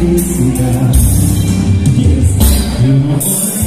Felicidade não vou